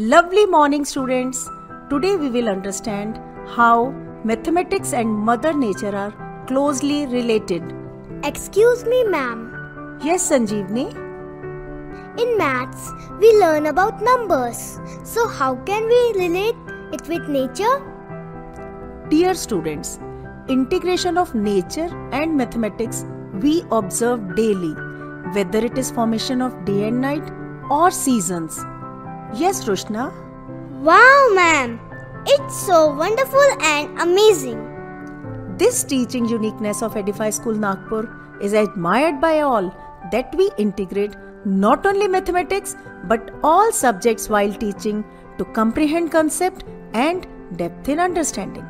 Lovely morning, students. Today we will understand how mathematics and Mother Nature are closely related. Excuse me, ma'am. Yes, Sanjeevni. In maths, we learn about numbers. So, how can we relate it with nature? Dear students, integration of nature and mathematics we observe daily, whether it is formation of day and night or seasons. Yes, Roshna. Wow, ma'am! It's so wonderful and amazing. This teaching uniqueness of Edify School Nagpur is admired by all that we integrate not only mathematics but all subjects while teaching to comprehend concept and depth in understanding.